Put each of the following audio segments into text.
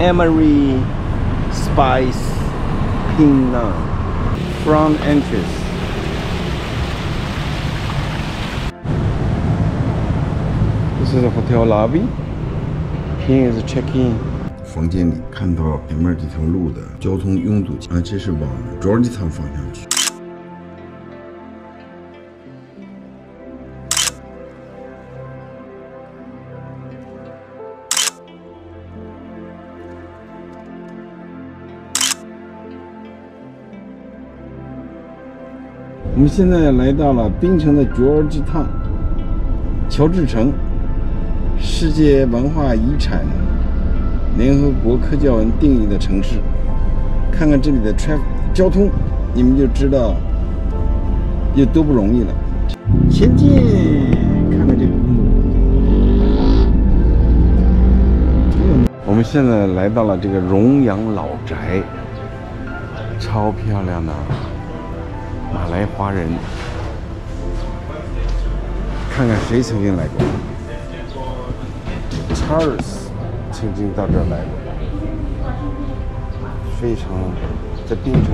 Emery Spice Pin Naan Front entrance. This is the hotel lobby. Here is check-in. 房间里看到前面这条路的交通拥堵啊，这是往 Georgetown 方向去。 我们现在来到了槟城的乔治巷乔治城，世界文化遗产。联合国科教文定义的城市，看看这里的 traffic 交通，你们就知道有多不容易了。前进，看看这个。我们现在来到了这个荣阳老宅，超漂亮的马来华人，看看谁曾经来过，Charles。曾经到这儿来过，非常在槟城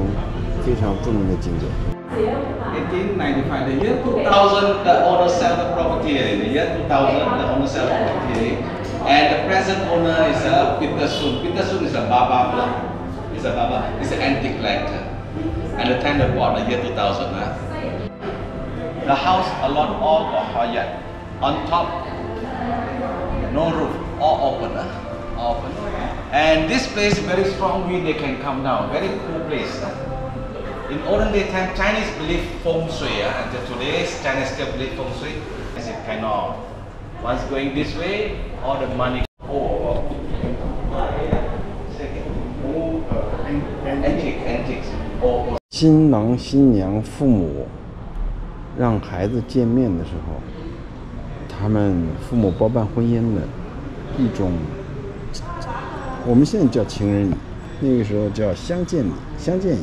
非常著名的景点。1895, the year 2000, the owner sell the property. In the year 2000, the owner sell the property, and the present owner is a Peter Sun. Peter Sun is a Baba. Is a Baba. He's an antique collector. And the time bought the year 2000. Huh? The house a lot all got Hayat. On top, no roof, all open. Huh? open. And this place very strong wind they can come down. Very cool place. In olden day time, Chinese believe feng shui. Uh, until today, Chinese still believe feng shui. As it cannot. Once going this way, all the money. 新郎新娘父母让孩子见面的时候，他们父母包办婚姻的一种我们现在叫情人礼，那个时候叫相见礼、相见礼。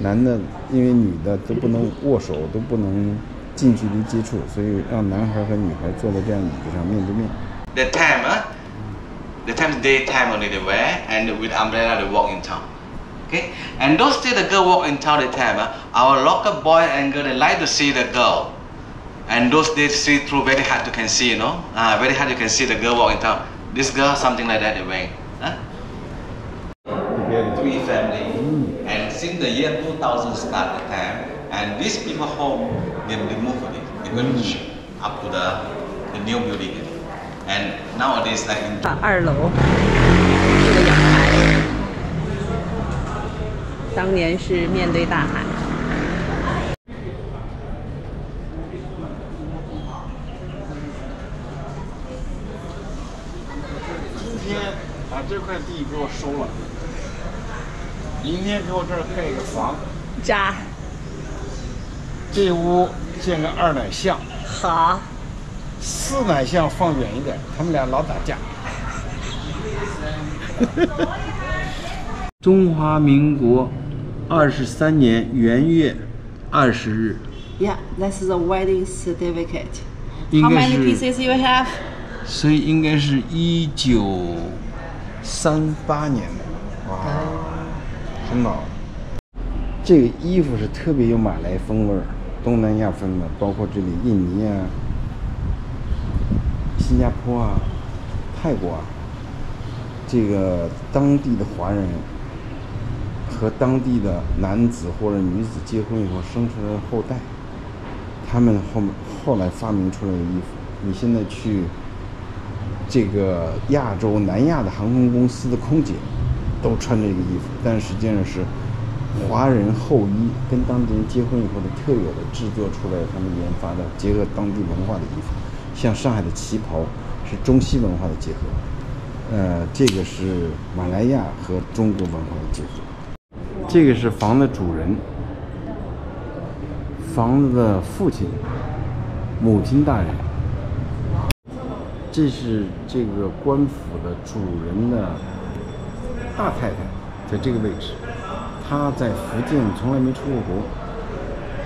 男的因为女的都不能握手，都不能近距离接触，所以让男孩和女孩坐在这样椅子上面对面。The time, uh, the time is daytime only they wear, and with umbrella they walk in town. Okay, and those days the girl walk in town the time, uh, our local boy and girl they like to see the girl. And those days see through very hard you can see, you know, uh, very hard you can see the girl walk in town. This girl something like that they wear. Huh? Three family, mm. and since the year 2000 start the time, and these people home, they remove it, they going mm. up to the, the new building, and nowadays like in 二楼这个阳台， 当年是面对大海。今天把这块地给我收了，明天给我这儿盖一个房，家。这屋建个二奶像，好。四奶像放远一点，他们俩老打架。中华民国二十三年元月二十日。Yeah, that's the wedding certificate. How many pieces you have? 所以应该是一九。三八年的，哇，很老。这个衣服是特别有马来风味儿，东南亚风的，包括这里印尼啊、新加坡啊、泰国啊，这个当地的华人和当地的男子或者女子结婚以后生出来的后代，他们后后来发明出来的衣服，你现在去。这个亚洲南亚的航空公司的空姐都穿这个衣服，但实际上是华人后裔跟当地人结婚以后的特有的制作出来，他们研发的结合当地文化的衣服。像上海的旗袍是中西文化的结合，呃，这个是马来亚和中国文化的结合。这个是房的主人，房子的父亲、母亲大人。这是这个官府的主人的大太太，在这个位置。她在福建从来没出过国。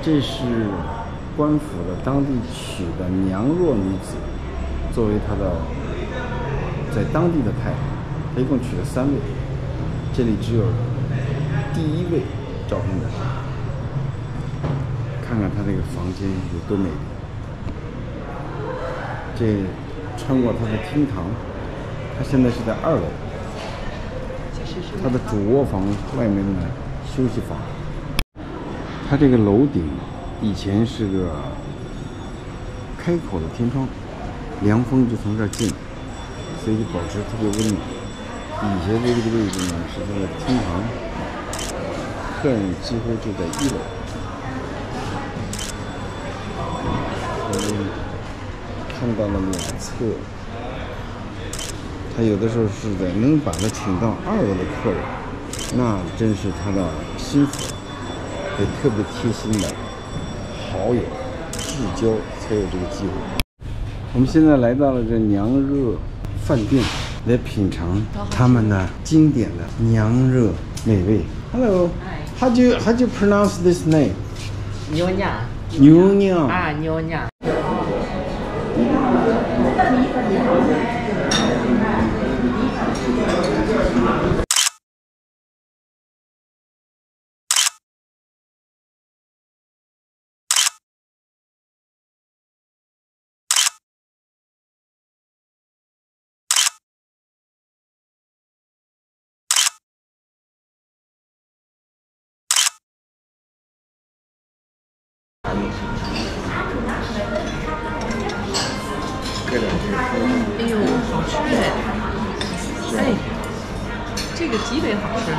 这是官府的当地娶的娘弱女子，作为她的在当地的太太。她一共娶了三位，这里只有第一位照片的。看看他这个房间有多美丽。这穿过他的厅堂，他现在是在二楼。他的主卧房外面的休息房。他这个楼顶以前是个开口的天窗，凉风就从这儿进，所以就保持特别温暖。底下这个位置呢是他的厅堂，客人几乎就在一楼。嗯，看到了两侧，他有的时候是在能把他请到二楼的客人，那真是他的心腹，也特别贴心的好友至交才有这个机会。我们现在来到了这娘热饭店。来品尝他们的经典的娘热美味。How do you how do you pronounce this name? Nyonya. Nyonya. Ah, Nyonya. 哎呦，好吃哎！哎，这个极为好吃。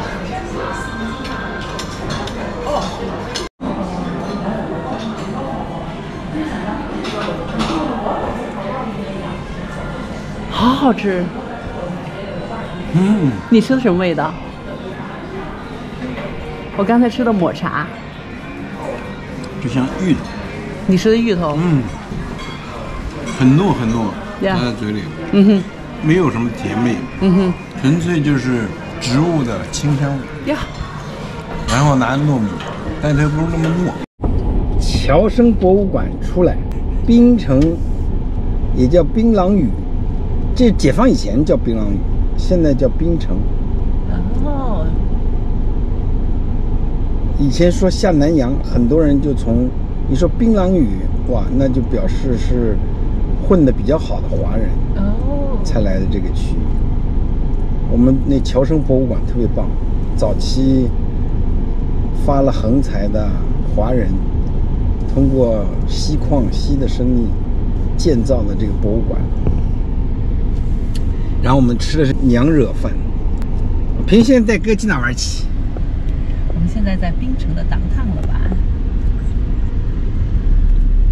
哦，好好吃。嗯，你吃的什么味道？我刚才吃的抹茶。就像芋头。你吃的芋头？嗯，很糯很糯，呀在嘴里，嗯哼，没有什么甜味，嗯哼，纯粹就是植物的清香味。呀，然后拿糯米，但它不是那么糯。侨生博物馆出来，槟城也叫槟榔屿，这解放以前叫槟榔屿，现在叫槟城。哦，以前说下南洋，很多人就从你说槟榔屿，哇，那就表示是混得比较好的华人哦，才来的这个区域。我们那侨生博物馆特别棒，早期发了横财的华人，通过锡矿锡的生意建造的这个博物馆。然后我们吃的是娘惹饭。平现在带哥去哪玩去？我们现在在槟城的当趟了吧？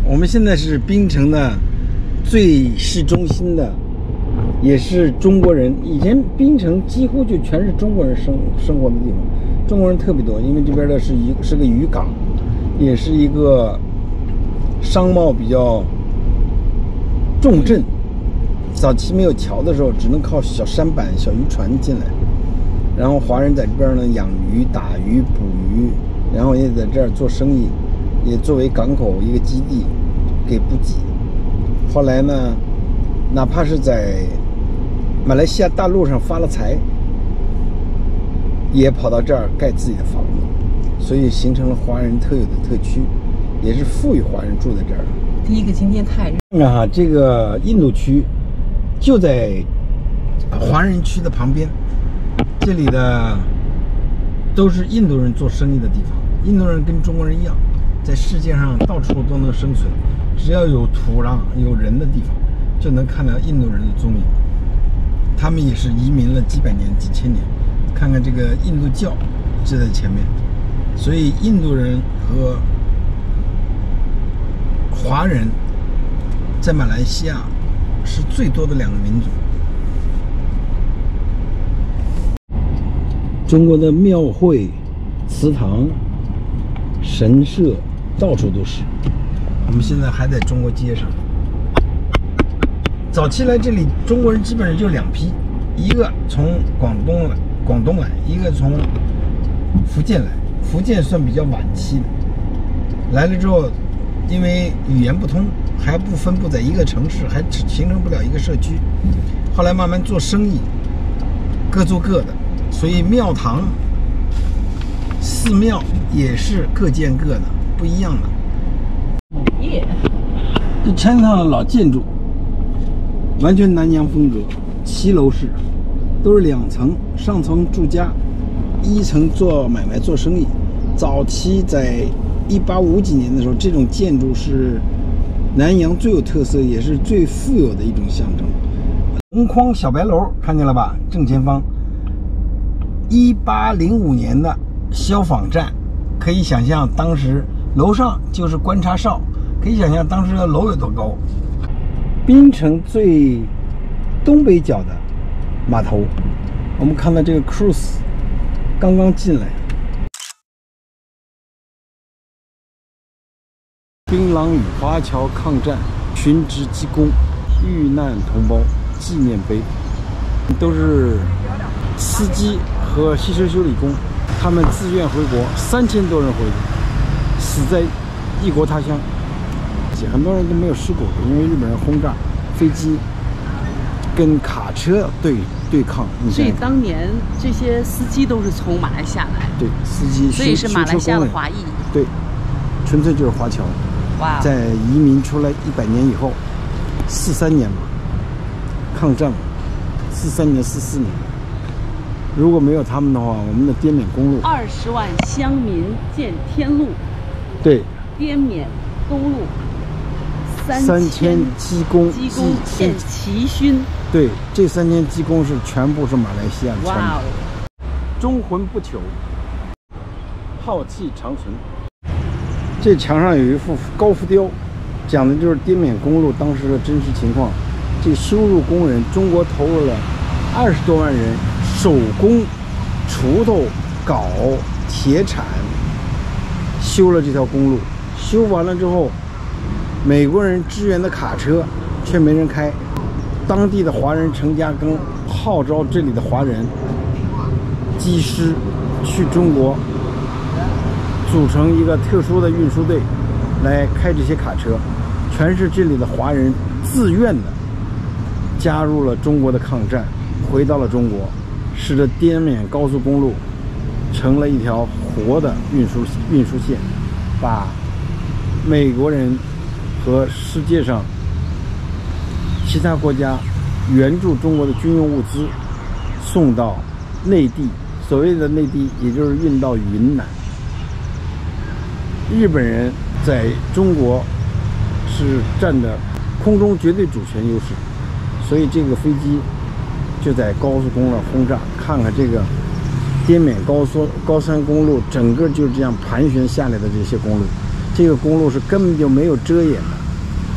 我们现在是槟城的最市中心的，也是中国人。以前槟城几乎就全是中国人生生活的地方，中国人特别多，因为这边的是一是个渔港，也是一个商贸比较重镇。早期没有桥的时候，只能靠小舢板、小渔船进来，然后华人在这边呢养鱼、打鱼、捕鱼，然后也在这儿做生意，也作为港口一个基地给补给。后来呢，哪怕是在马来西亚大陆上发了财，也跑到这儿盖自己的房子，所以形成了华人特有的特区，也是富裕华人住在这儿。第一个今天太热，啊，这个印度区就在华人区的旁边，这里的都是印度人做生意的地方。印度人跟中国人一样，在世界上到处都能生存，只要有土壤、有人的地方，就能看到印度人的踪影。他们也是移民了几百年、几千年。看看这个印度教就在前面，所以印度人和华人在马来西亚是最多的两个民族。中国的庙会、祠堂、神社到处都是。我们现在还在中国街上。早期来这里，中国人基本上就两批，一个从广东来，广东来；一个从福建来。福建算比较晚期的，来了之后，因为语言不通，还不分布在一个城市，还形成不了一个社区。后来慢慢做生意，各做各的，所以庙堂、寺庙也是各建各的，不一样的。这全套的老建筑，完全南洋风格，骑楼式，都是两层，上层住家，一层做买卖做生意。早期在一八五几年的时候，这种建筑是南洋最有特色，也是最富有的一种象征。红框小白楼看见了吧？正前方，一八零五年的消防站，可以想象当时楼上就是观察哨，可以想象当时的楼有多高。槟城最东北角的码头，我们看到这个 cruise 刚刚进来。槟榔屿华侨抗战群职济公遇难同胞纪念碑，都是司机和汽车修理工，他们自愿回国，三千多人回国，死在异国他乡，很多人都没有尸骨，因为日本人轰炸飞机跟卡车对对抗。所以当年这些司机都是从马来西亚来，对，司机，所以是马来西亚的华裔，对，纯粹就是华侨。哇在移民出来一百年以后，四三年嘛，抗战，四三年、四四年，如果没有他们的话，我们的滇缅公路二十万乡民建天路，对，滇缅公路三千机工机工建奇勋，对，这三千鸡公是全部是马来西亚的，哇哦，忠魂不朽，浩气长存。这墙上有一幅高浮雕，讲的就是滇缅公路当时的真实情况。这修路工人，中国投入了二十多万人，手工、锄头、镐、铁铲，修了这条公路。修完了之后，美国人支援的卡车却没人开。当地的华人陈家庚号召这里的华人机师去中国。组成一个特殊的运输队，来开这些卡车，全是这里的华人自愿的加入了中国的抗战，回到了中国，使得滇缅高速公路成了一条活的运输运输线，把美国人和世界上其他国家援助中国的军用物资送到内地，所谓的内地，也就是运到云南。日本人在中国是占着空中绝对主权优势，所以这个飞机就在高速公路轰炸。看看这个滇缅高速高山公路，整个就这样盘旋下来的这些公路，这个公路是根本就没有遮掩的，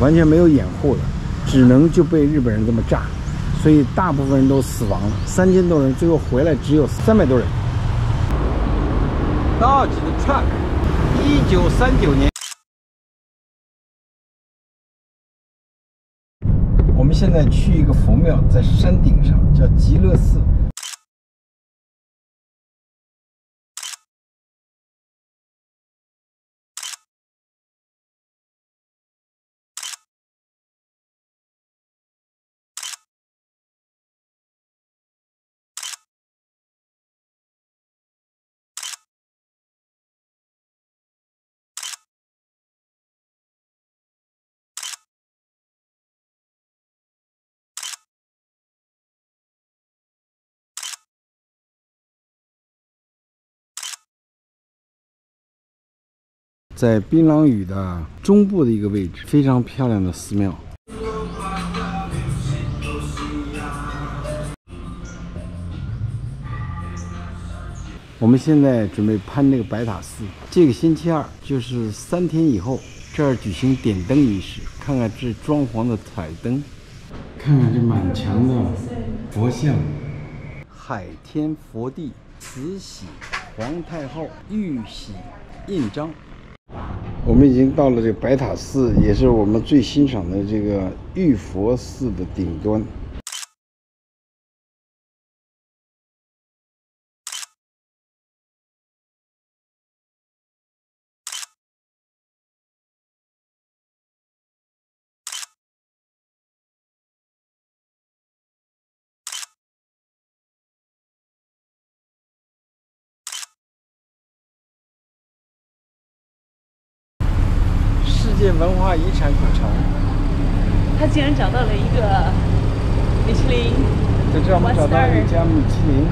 完全没有掩护的，只能就被日本人这么炸，所以大部分人都死亡了，三千多人，最后回来只有三百多人。大几的 truck。一九三九年，我们现在去一个佛庙，在山顶上，叫极乐寺。在槟榔屿的中部的一个位置，非常漂亮的寺庙。我们现在准备攀那个白塔寺。这个星期二就是三天以后，这儿举行点灯仪式。看看这装潢的彩灯，看看这满墙的佛像，海天佛地、慈禧、皇太后、玉玺印章。我们已经到了这个白塔寺，也是我们最欣赏的这个玉佛寺的顶端。遗产古城。他竟然找到了一个米其林。在这我们找到了一家米其林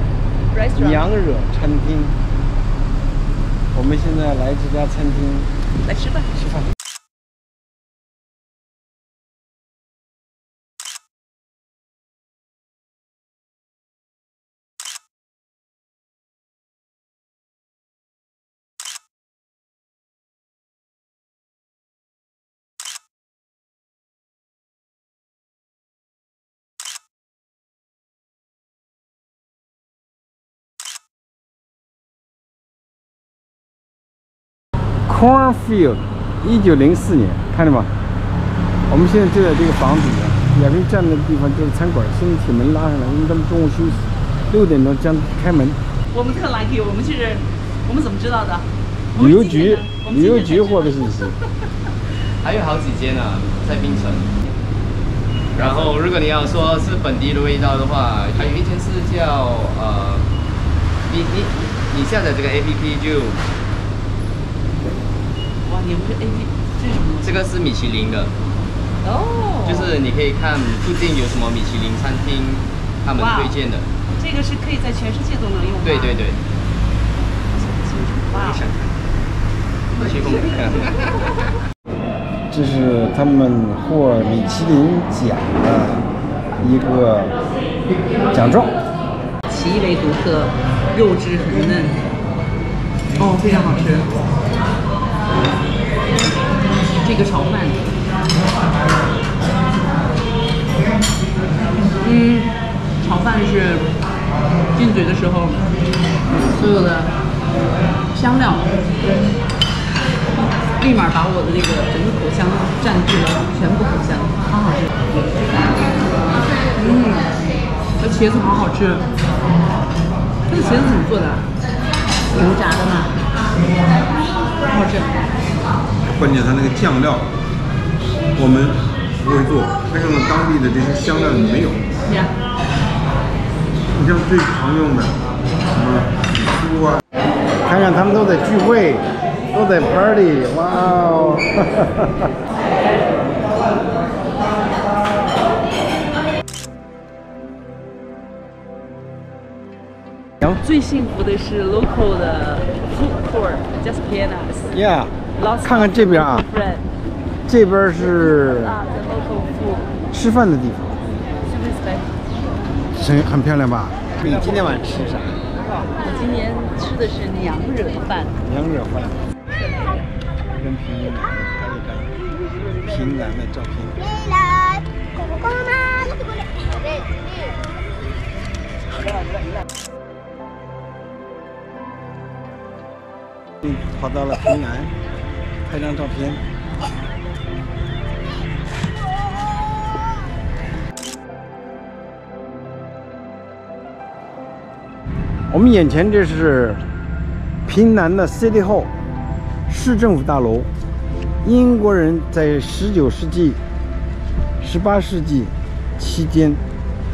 娘惹餐厅。我们现在来这家餐厅来吃饭，吃饭。Cornfield，一九零四年，看见吗？我们现在就在这个房子里，两边站的地方就是餐馆。现在铁门拉上来，因为他们中午休息，六点钟将开门。我们特 lucky，我们是，我们怎么知道的？旅游局，旅游局获得信息。还有好几间呢，在槟城。然后，如果你要说是本地的味道的话，还有一间是叫呃，你你你下载这个 A P P 就。这 A P 这是什么？这个是米其林的。哦。就是你可以看附近有什么米其林餐厅，他们推荐的。这个是可以在全世界都能用的。对对对。哇。这是他们获米其林奖的一个奖状。奇为独特，肉质很嫩，哦，非常好吃。这个炒饭，嗯，炒饭是进嘴的时候，所有的香料立马把我的这个整个口腔占据了全部口腔，好好吃。嗯，这茄子好好吃，这个茄子怎么做的？油炸的吗？好吃。关键它那个酱料，我们不会做，它用了当地的这些香料没有。你像最常用的什么猪啊，看看他们都在聚会，都在 party，哇哦！最幸福的是 local 的 food court，just pianos。Yeah。看看这边啊，这边是吃饭的地方，很很漂亮吧？你今天晚上吃啥？我今天吃的是娘惹饭。娘惹饭。跟平南拍一张平南的照片。跑到了平南。拍张照片。我们眼前这是平南的 City Hall 市政府大楼。英国人在19世纪、18世纪期间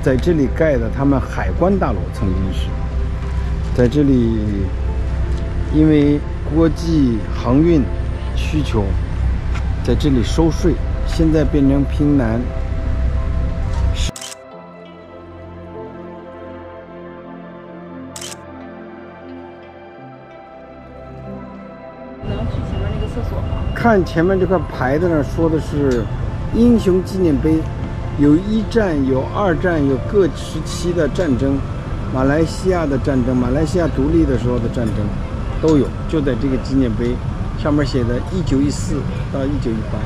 在这里盖的他们海关大楼，曾经是在这里，因为国际航运。需求在这里收税，现在变成平南。能去前面那个厕所吗？看前面这块牌子上说的是英雄纪念碑，有一战，有二战，有各时期的战争，马来西亚的战争，马来西亚独立的时候的战争都有，就在这个纪念碑。上面写的“一九一四到一九一八”。